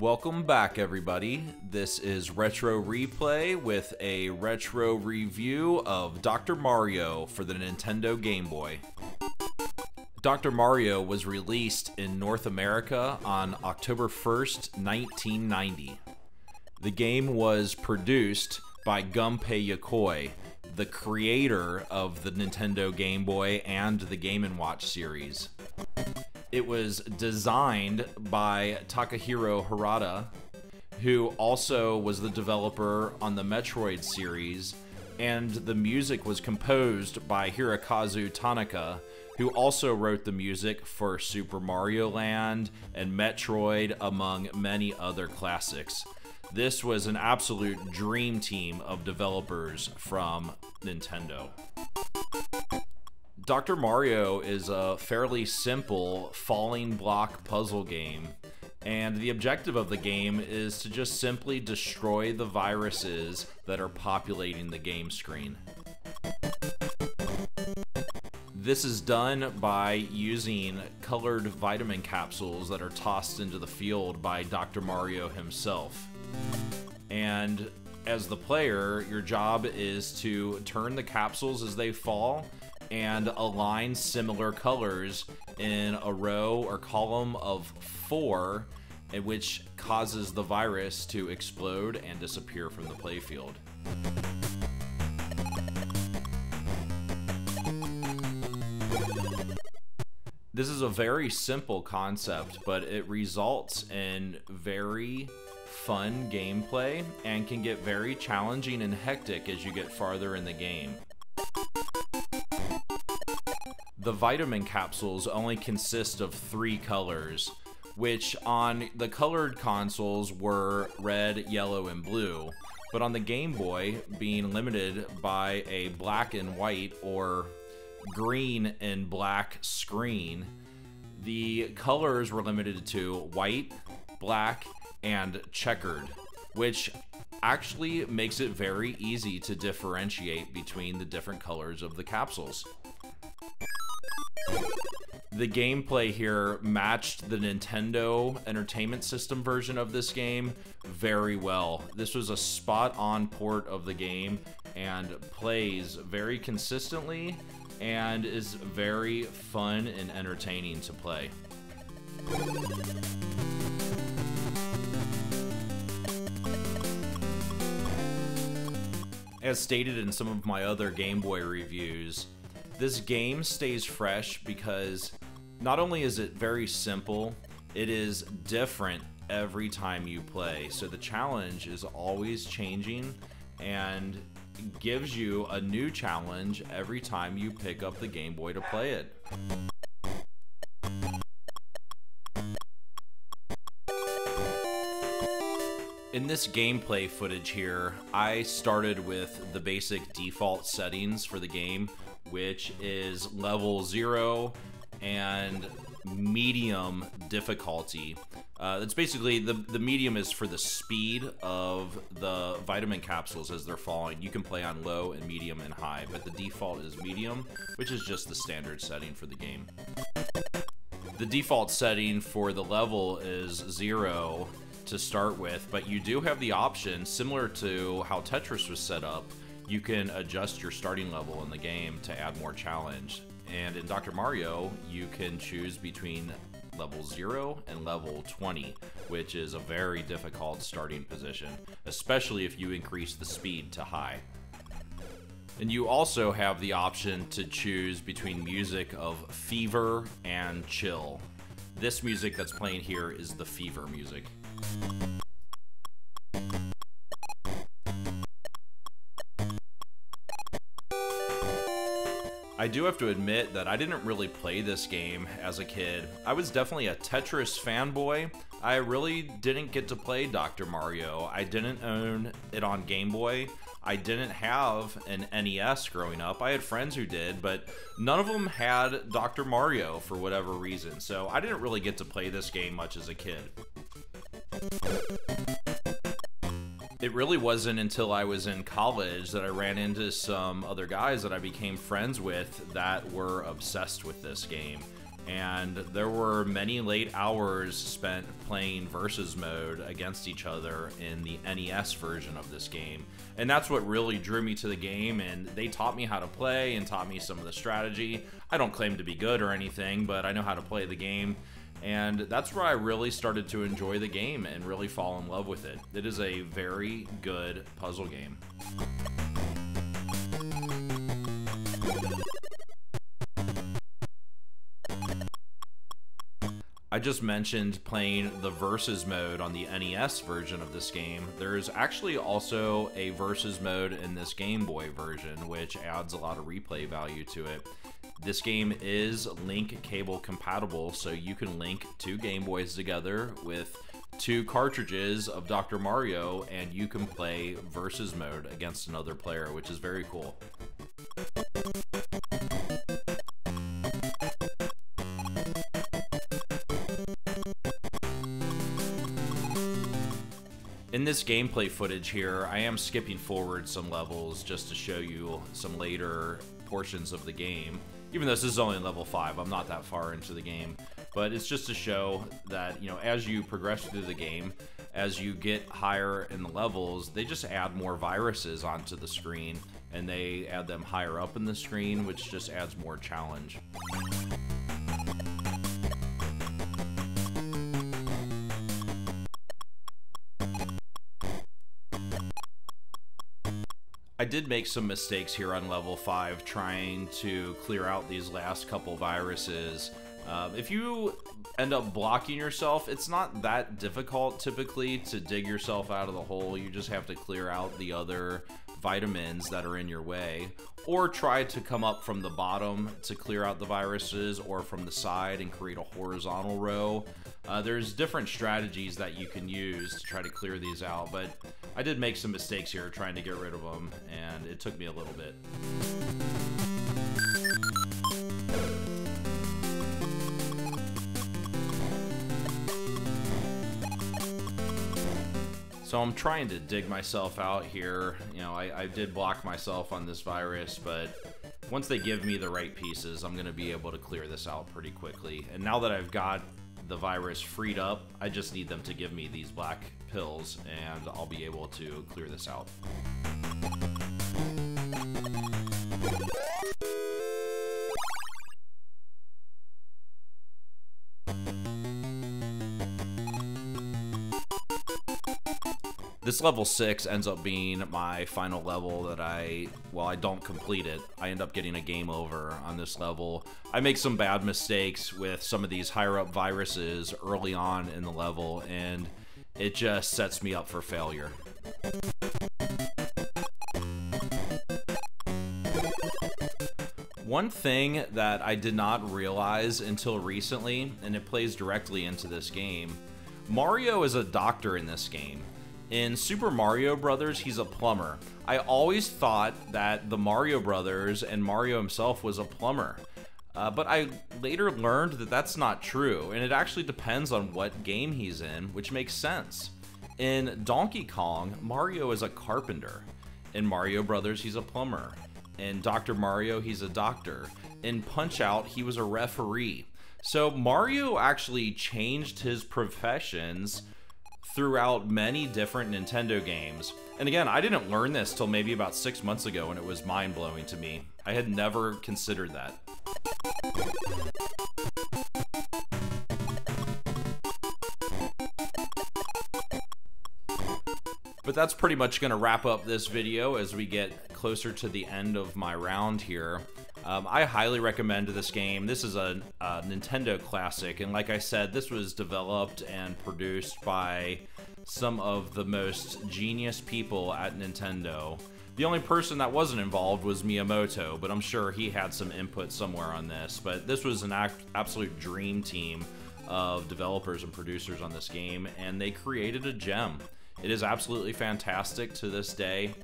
Welcome back, everybody. This is Retro Replay with a retro review of Dr. Mario for the Nintendo Game Boy. Dr. Mario was released in North America on October 1st, 1990. The game was produced by Gunpei Yokoi, the creator of the Nintendo Game Boy and the Game & Watch series. It was designed by Takahiro Harada, who also was the developer on the Metroid series, and the music was composed by Hirokazu Tanaka, who also wrote the music for Super Mario Land and Metroid, among many other classics. This was an absolute dream team of developers from Nintendo. Dr. Mario is a fairly simple falling block puzzle game, and the objective of the game is to just simply destroy the viruses that are populating the game screen. This is done by using colored vitamin capsules that are tossed into the field by Dr. Mario himself. And as the player, your job is to turn the capsules as they fall and align similar colors in a row or column of four, which causes the virus to explode and disappear from the playfield. This is a very simple concept, but it results in very fun gameplay and can get very challenging and hectic as you get farther in the game. The vitamin capsules only consist of three colors, which on the colored consoles were red, yellow, and blue. But on the Game Boy, being limited by a black and white or green and black screen, the colors were limited to white, black, and checkered, which actually makes it very easy to differentiate between the different colors of the capsules. The gameplay here matched the Nintendo Entertainment System version of this game very well. This was a spot on port of the game and plays very consistently and is very fun and entertaining to play. As stated in some of my other Game Boy reviews, this game stays fresh because not only is it very simple, it is different every time you play. So the challenge is always changing and gives you a new challenge every time you pick up the Game Boy to play it. In this gameplay footage here, I started with the basic default settings for the game, which is level 0 and medium difficulty. Uh, it's basically the the medium is for the speed of the vitamin capsules as they're falling. You can play on low and medium and high, but the default is medium, which is just the standard setting for the game. The default setting for the level is zero to start with, but you do have the option, similar to how Tetris was set up, you can adjust your starting level in the game to add more challenge. And in Dr. Mario, you can choose between level 0 and level 20, which is a very difficult starting position, especially if you increase the speed to high. And you also have the option to choose between music of fever and chill. This music that's playing here is the fever music. I do have to admit that I didn't really play this game as a kid. I was definitely a Tetris fanboy. I really didn't get to play Dr. Mario. I didn't own it on Game Boy. I didn't have an NES growing up. I had friends who did, but none of them had Dr. Mario for whatever reason. So I didn't really get to play this game much as a kid. It really wasn't until I was in college that I ran into some other guys that I became friends with that were obsessed with this game. and there were many late hours spent playing versus mode against each other in the NES version of this game. And that's what really drew me to the game, and they taught me how to play and taught me some of the strategy. I don't claim to be good or anything, but I know how to play the game. And that's where I really started to enjoy the game and really fall in love with it. It is a very good puzzle game. I just mentioned playing the versus mode on the NES version of this game. There's actually also a versus mode in this Game Boy version, which adds a lot of replay value to it. This game is link cable compatible, so you can link two Game Boys together with two cartridges of Dr. Mario, and you can play versus mode against another player, which is very cool. In this gameplay footage here, I am skipping forward some levels just to show you some later portions of the game. Even though this is only level 5, I'm not that far into the game. But it's just to show that, you know, as you progress through the game, as you get higher in the levels, they just add more viruses onto the screen, and they add them higher up in the screen, which just adds more challenge. I did make some mistakes here on level 5 trying to clear out these last couple viruses. Uh, if you end up blocking yourself, it's not that difficult typically to dig yourself out of the hole. You just have to clear out the other vitamins that are in your way or try to come up from the bottom to clear out the viruses or from the side and create a horizontal row. Uh, there's different strategies that you can use to try to clear these out, but I did make some mistakes here trying to get rid of them, and it took me a little bit. So I'm trying to dig myself out here. You know, I, I did block myself on this virus, but once they give me the right pieces, I'm going to be able to clear this out pretty quickly. And now that I've got the virus freed up, I just need them to give me these black pills, and I'll be able to clear this out. This level 6 ends up being my final level that I, well, I don't complete it. I end up getting a game over on this level. I make some bad mistakes with some of these higher up viruses early on in the level, and it just sets me up for failure. One thing that I did not realize until recently, and it plays directly into this game, Mario is a doctor in this game. In Super Mario Brothers, he's a plumber. I always thought that the Mario Brothers and Mario himself was a plumber. Uh, but I later learned that that's not true, and it actually depends on what game he's in, which makes sense. In Donkey Kong, Mario is a carpenter. In Mario Brothers, he's a plumber. In Dr. Mario, he's a doctor. In Punch Out, he was a referee. So Mario actually changed his professions throughout many different Nintendo games. And again, I didn't learn this till maybe about six months ago, and it was mind blowing to me. I had never considered that. But that's pretty much going to wrap up this video as we get closer to the end of my round here. Um, I highly recommend this game. This is a, a, Nintendo classic, and like I said, this was developed and produced by some of the most genius people at Nintendo. The only person that wasn't involved was Miyamoto, but I'm sure he had some input somewhere on this. But this was an absolute dream team of developers and producers on this game, and they created a gem. It is absolutely fantastic to this day.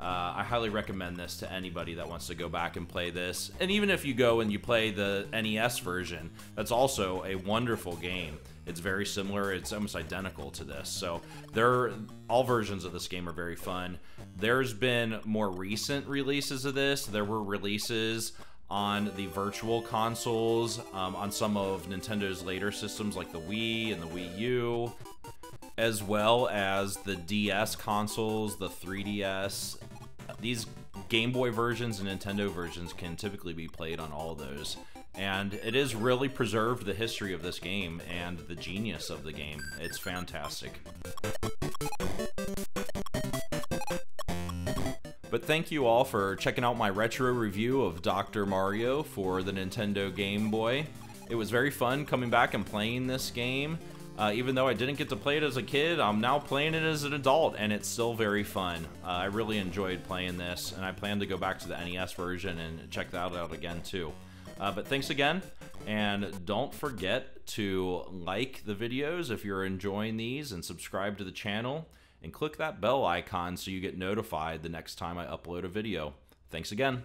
Uh, I highly recommend this to anybody that wants to go back and play this. And even if you go and you play the NES version, that's also a wonderful game. It's very similar. It's almost identical to this. So there, all versions of this game are very fun. There's been more recent releases of this. There were releases on the virtual consoles, um, on some of Nintendo's later systems like the Wii and the Wii U, as well as the DS consoles, the 3DS. These Game Boy versions and Nintendo versions can typically be played on all those. And it has really preserved the history of this game and the genius of the game. It's fantastic. But thank you all for checking out my retro review of Dr. Mario for the Nintendo Game Boy. It was very fun coming back and playing this game. Uh, even though I didn't get to play it as a kid, I'm now playing it as an adult, and it's still very fun. Uh, I really enjoyed playing this, and I plan to go back to the NES version and check that out again too. Uh, but thanks again, and don't forget to like the videos if you're enjoying these, and subscribe to the channel, and click that bell icon so you get notified the next time I upload a video. Thanks again.